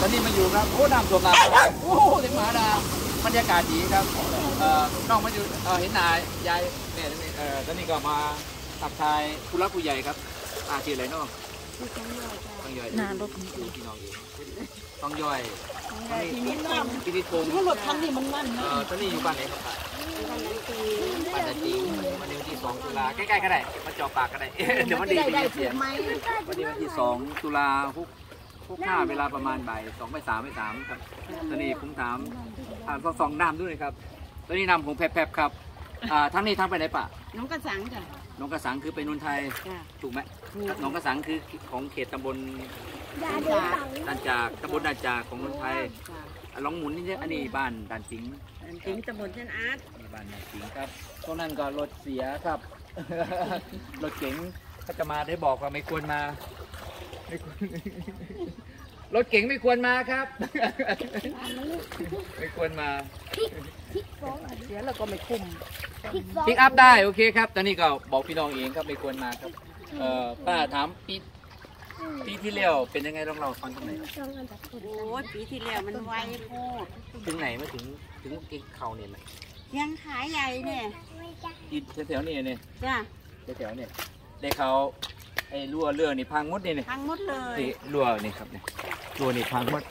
ตอนนี้มาอยู่ครับโอ้น้ำท่วมน้ำโอ้ถึงมาดาบรรยากาศดีครับเอ่อน้องมาอยู่เอ่อเห็นนายยายแม่ตอนนี้เอ่อตอนนี้ก็มาทักทายผู้รักผู้ใหญ่ครับอาชื่ออะไรเนาะต้องย่อยนานรถดูพี่น้องเองต้องย่อยทีนี้น้ำพิธีพงศ์ถ้ารถคันนี้มันนั่นเอ่อตอนนี้อยู่บ้านไหนครับบ้านนาจีวันนี้วันที่สองตุลาใกล้ๆก็ได้มาจอปากก็ได้เดี๋ยววันนี้ได้ได้ได้ยินถูเสียกงไหมวันนี้วันที่สองตุลาคุก คุกห้าเวลาประมาณบ่ายสองบ่ายสามบ่ายสามครับตอนนี้ผมถามอ่านสองสองน้ำด้วยครับตอนนี้น้ำของแพบๆครับอ่าทั้งนี้ทั้งไปไหนปะน้องกระสังจ้ะหน้องกระสังคือไปนนทไทยจ้ะถูกไหมหน้องกระสังคือของเขตตำบลจ้ะด่านจากตำบลด่านจากของนนทไทยจ้ะอะลองหมุนนี่อันนี้บ้านด่านสิงห์จริงตำบลเช่นอาร์ตนี่บ้านด่านสิงห์ครับตรงนั้นก็รถเสียครับ รถเก๋งเขาจะมาได้บอกว่าไม่ควรมา ไม่ควรรถเก๋งไม่ควรมาครับ ไม่ควรมาเสียแล้วก็ไม่คุ้มพิกอัพได้โอเคครับ ตอนนี้ก็บอกพี่น้องเองครับไม่ควรมาครับเอ่อป้าถามปีปีที่แล้วเป็นยังไงลองเราฟังตรงไหนโอ้ยปีที่แล้วมันไวโพดถึงไหนมาถึงถึงกินเขาเนี่ยไหมยังขายใหญ่เนี่ยอีแถวๆนี่เนี่ยจ้ะแถวๆเนี่ยได้เขา ไอ้รั่วเรือนี่พังหมดนี่เนี่ยพังหมดเลยนี่รั่วนี่ครับเนี่ยรั่วนี่พังหมด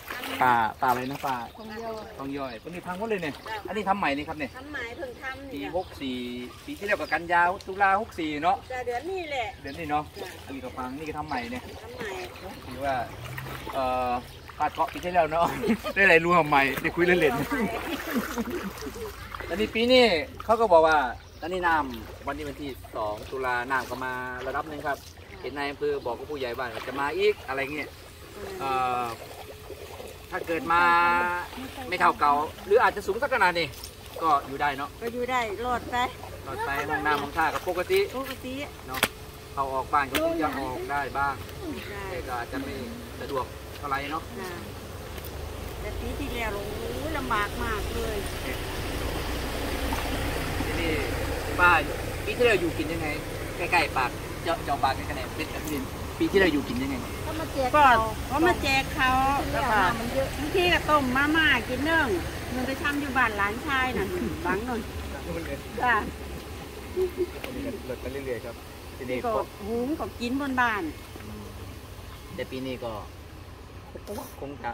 ปลาปลาอะไรนะปลาของเดียวทองย่อยตัวนี้พังหมดเลยเนี่ยอันนี้ทำใหม่นี่ครับเนี่ยทำหมายเพิ่งทำปีเนี่ยหกสี่ปีที่แล้วกับกันยาวตุลาหกสี่เนาะจะเดือนนี้แหละเดือนนี้เนาะอันนี้ก็พังนี่ก็ทำใหม่เนี่ยทำหมายถือว่าเอ่อปาดเกาะปีที่แล้วเนาะ ได้อะไรรู้ทำไมได้คุยเล่นๆตอนนี้ปีนี้เขาก็บอกว่าตอนนี้น้ำวันนี้วันที่สองตุลาน้ำก็มาระดับหนึ่งครับ เห็นนายอำเภอบอกกับผู้ใหญ่บ้านว่าจะมาอีกอะไรเงี้ยเอ่อถ้าเกิดมาไม่เท่าเก่า หรืออาจจะสูงสักขนาดนี้ก็อยู่ได้เนาะก็อยู่ได้รอดไปรอดไปห้องน้ำห้องท่ากับปกติปกติเนาะเขาออกบ้านก็คงจะออกได้บ้างได้แต่ก็อาจจะไม่สะดวกเท่าไหร่เนาะค่ะแต่ปีที่แล้วโอ้โหลำบากมากเลยที่นี่ป้าปีที่เราอยู่กินยังไงใกล้ๆปาก เจาะเจาะปากกันคะแนนเป็นอันนี้ปีที่เราอยู่กินยังไงก็มาแจกก็ก็มาแจกเขาแล้วก็บางทีก็ต้มมาม่ากินเนื่องมันไปทำอยู่บ้านหลานชายน่ะหลังนั่นจ้ะลดไปเรื่อยๆครับทีนี่นี้ก็ก็หุงก็กินบนบ้าน แต่ปีนี้ก็คงจะ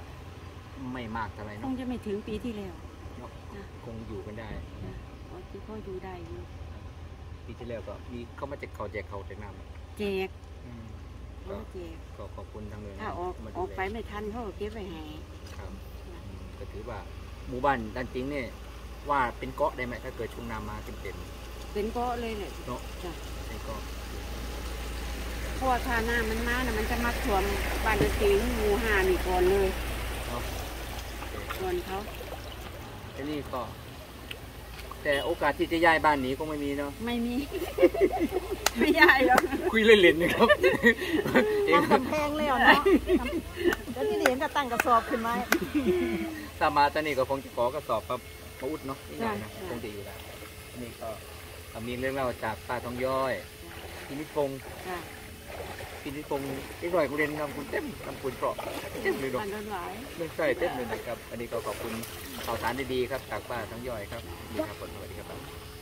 ไม่มากเท่าไหร่คเนาะงจะไม่ถึงปีที่แล้วเนาะจ้ะคงอยู่กันได้เพราะที่เขาอยู่ได้อยู่ ปีที่แล้วก็มีเขามาแจกเขาวแจกเขาวแจกน้ำแจกอืมเขามาแจกก็ขอบคุณทางหน่วยงาถ้านออกมาอดูอกแลไปไม่ทันเขาก็เก็บไว้ให้ครับอืมก็ถือว่าหมู่บ้านด้านจริงเนี่ยว่าเป็นเกาะได้ไหมถ้าเกิดช่วงน้ำมาเต็มเป็นเกาะเลยแหละๆเนาะจ้ะเป็นเกาะเพราะว่าถ้าหน้ามันมาน่ะมันจะมาท่วมบ้านนาสิงหมู่ห้านี่ก่อนเลยเนาะก่อนเขา ทีนี้ก็ แต่โอกาสที่จะย้ายบ้านหนี้ก็ไม่มีเนาะไม่มี ไม่ได้หรอกคุยเล่นๆนะครับเองทำกำแพงแล้วเนาะแล้วที่เดียนก็ตั้งกระสอบขึ้นมาถ้ามาตอนนี้ก็คงจะขอกระสอบครับมาอุดเนาะง่ายๆนะจ้ะคงจะอยู่ได้อันนี่ก็มีเรื่องเล่าจากป้าทองย้อยพินิจพงศ์ จ้ะพินิจพงศ์ที่ร่อยกุเรนนำคุณเต็มนำคุณเปราะเต็มเลยเนาะบ้านโดนหวายเรื่องใช่เต็มเลยนะครับ อันนี้ก็ขอบคุณข่าวสารดีๆครับจากป้าทองย้อยครับดีครับผมสวัสดีครับ